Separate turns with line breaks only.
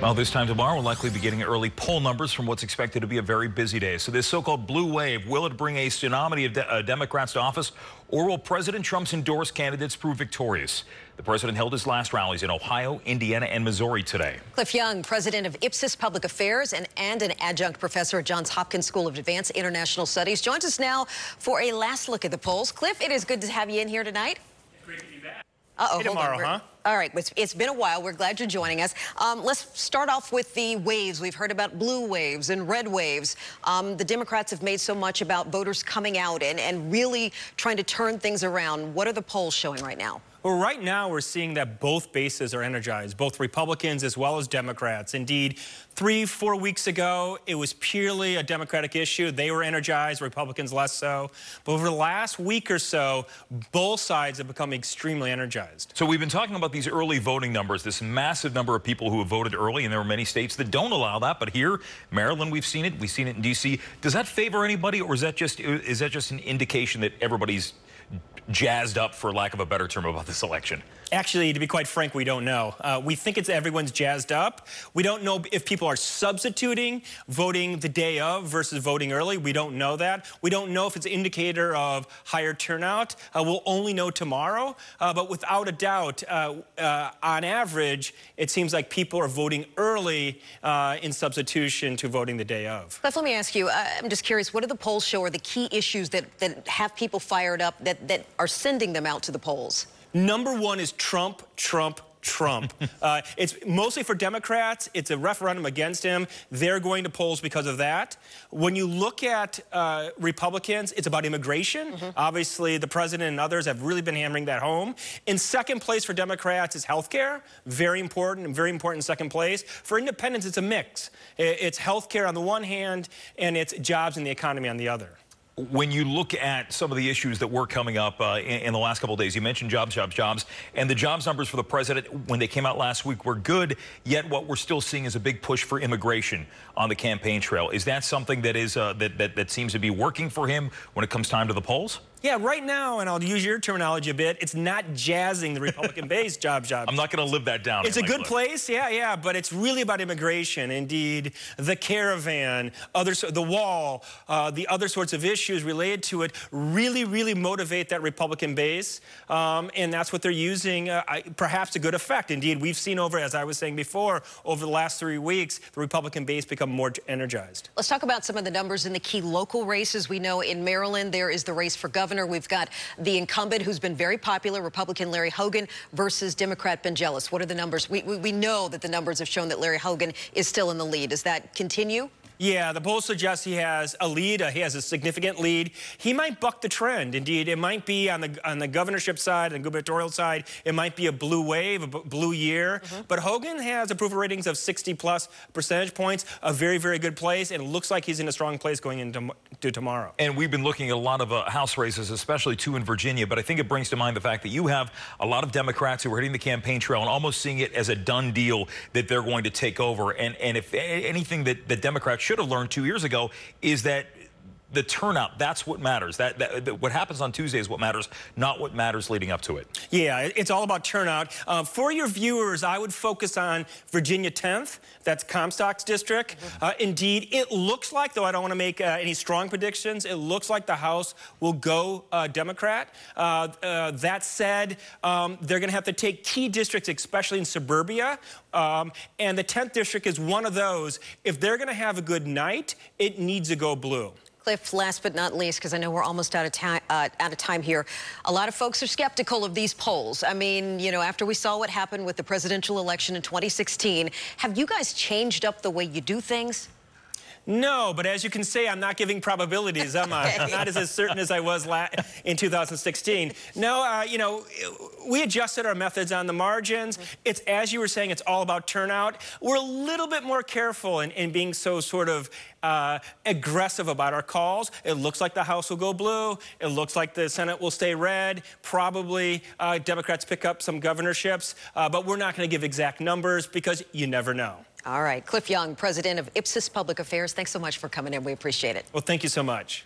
Well, this time tomorrow, we'll likely be getting early poll numbers from what's expected to be a very busy day. So this so-called blue wave, will it bring a tsunami of de uh, Democrats to office, or will President Trump's endorsed candidates prove victorious? The president held his last rallies in Ohio, Indiana, and Missouri today.
Cliff Young, president of Ipsos Public Affairs and, and an adjunct professor at Johns Hopkins School of Advanced International Studies, joins us now for a last look at the polls. Cliff, it is good to have you in here tonight.
Great to be back.
Uh-oh,
hey, tomorrow, huh?
All right, it's, it's been a while. We're glad you're joining us. Um, let's start off with the waves. We've heard about blue waves and red waves. Um, the Democrats have made so much about voters coming out and, and really trying to turn things around. What are the polls showing right now?
Well, right now we're seeing that both bases are energized, both Republicans as well as Democrats. Indeed, three, four weeks ago, it was purely a Democratic issue. They were energized, Republicans less so. But over the last week or so, both sides have become extremely energized.
So we've been talking about these early voting numbers, this massive number of people who have voted early, and there are many states that don't allow that. But here, Maryland, we've seen it. We've seen it in D.C. Does that favor anybody, or is that just is that just an indication that everybody's jazzed up, for lack of a better term, about this election?
Actually, to be quite frank, we don't know. Uh, we think it's everyone's jazzed up. We don't know if people are substituting voting the day of versus voting early. We don't know that. We don't know if it's an indicator of higher turnout. Uh, we'll only know tomorrow. Uh, but without a doubt, uh, uh, on average, it seems like people are voting early uh, in substitution to voting the day of.
Cliff, let me ask you, I'm just curious, what do the polls show are the key issues that, that have people fired up, that, that are sending them out to the polls?
Number one is Trump, Trump, Trump. uh, it's mostly for Democrats. It's a referendum against him. They're going to polls because of that. When you look at uh, Republicans, it's about immigration. Mm -hmm. Obviously, the president and others have really been hammering that home. In second place for Democrats is health care. Very important, and very important in second place. For independents, it's a mix. It's health care on the one hand, and it's jobs and the economy on the other
when you look at some of the issues that were coming up uh, in, in, the last couple days, you mentioned jobs, jobs, jobs, and the jobs numbers for the president when they came out last week were good, yet what we're still seeing is a big push for immigration on the campaign trail. Is that something that is uh, that, that, that seems to be working for him when it comes time to the polls?
Yeah, right now, and I'll use your terminology a bit, it's not jazzing the Republican base, job, job.
I'm not going to live that down.
It's a good place, yeah, yeah, but it's really about immigration. Indeed, the caravan, other, the wall, uh, the other sorts of issues related to it really, really motivate that Republican base, um, and that's what they're using, uh, perhaps a good effect. Indeed, we've seen over, as I was saying before, over the last three weeks, the Republican base become more energized.
Let's talk about some of the numbers in the key local races. We know in Maryland there is the race for governor governor. We've got the incumbent who's been very popular, Republican Larry Hogan versus Democrat Ben Jealous. What are the numbers? We, we, we know that the numbers have shown that Larry Hogan is still in the lead. Does that continue?
Yeah, the polls suggest he has a lead. Uh, he has a significant lead. He might buck the trend. Indeed, it might be on the on the governorship side and gubernatorial side. It might be a blue wave, a blue year. Mm -hmm. But Hogan has approval ratings of 60 plus percentage points, a very very good place, and it looks like he's in a strong place going into to tomorrow.
And we've been looking at a lot of uh, House races, especially two in Virginia. But I think it brings to mind the fact that you have a lot of Democrats who are hitting the campaign trail and almost seeing it as a done deal that they're going to take over. And and if anything that the Democrats should have learned two years ago is that the turnout, that's what matters. That, that, that, What happens on Tuesday is what matters, not what matters leading up to it.
Yeah, it's all about turnout. Uh, for your viewers, I would focus on Virginia 10th. That's Comstock's district. Mm -hmm. uh, indeed, it looks like, though I don't want to make uh, any strong predictions, it looks like the House will go uh, Democrat. Uh, uh, that said, um, they're going to have to take key districts, especially in suburbia. Um, and the 10th district is one of those. If they're going to have a good night, it needs to go blue.
Last but not least, because I know we're almost out of uh, out of time here. A lot of folks are skeptical of these polls. I mean, you know, after we saw what happened with the presidential election in 2016, have you guys changed up the way you do things?
No, but as you can see, I'm not giving probabilities, am I? I'm not as, certain as I was in 2016. No, uh, you know, we adjusted our methods on the margins. It's, as you were saying, it's all about turnout. We're a little bit more careful in, in being so sort of uh, aggressive about our calls. It looks like the House will go blue. It looks like the Senate will stay red. Probably uh, Democrats pick up some governorships, uh, but we're not going to give exact numbers because you never know.
All right. Cliff Young, president of Ipsos Public Affairs, thanks so much for coming in. We appreciate it.
Well, thank you so much.